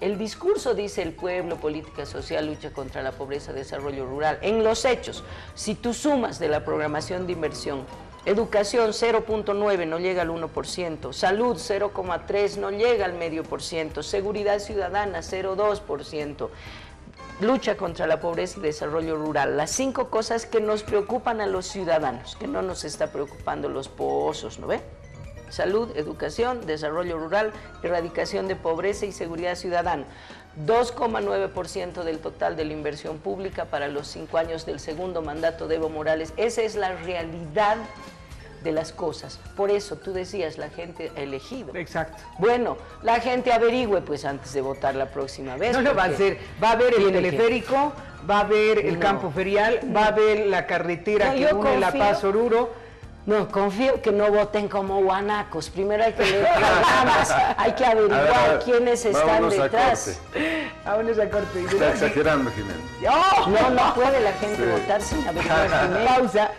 El discurso dice el pueblo, política social, lucha contra la pobreza, desarrollo rural. En los hechos, si tú sumas de la programación de inversión, educación 0.9 no llega al 1%, salud 0.3 no llega al medio por ciento, seguridad ciudadana 0.2%, lucha contra la pobreza y desarrollo rural. Las cinco cosas que nos preocupan a los ciudadanos, que no nos está preocupando los pozos, ¿no ve? Salud, educación, desarrollo rural, erradicación de pobreza y seguridad ciudadana. 2,9% del total de la inversión pública para los cinco años del segundo mandato de Evo Morales. Esa es la realidad de las cosas. Por eso tú decías, la gente ha elegido. Exacto. Bueno, la gente averigüe pues antes de votar la próxima vez. No lo va a hacer. Va a haber el teleférico, va a haber el campo ferial, va a haber la carretera que une La Paz Oruro no, confío que no voten como guanacos. Primero hay que leer programas, hay que averiguar quiénes están detrás. Vámonos a corte. Está exagerando, Jiménez. No, no, no puede la gente votar sin averiguar Pausa.